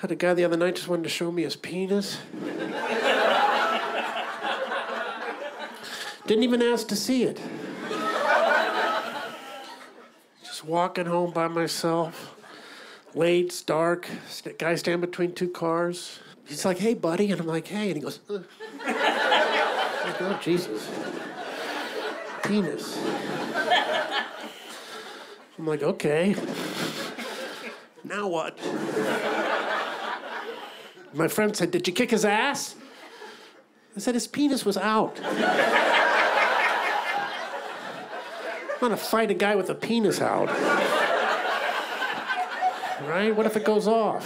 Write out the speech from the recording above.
Had a guy the other night just wanted to show me his penis. Didn't even ask to see it. Just walking home by myself. Late, it's dark. st- Guy stand between two cars. He's like, "Hey, buddy," and I'm like, "Hey," and he goes. Like, "Oh Jesus, penis." I'm like, "Okay." Now what? My friend said, Did you kick his ass? I said, His penis was out. I'm gonna fight a guy with a penis out. Right? What if it goes off?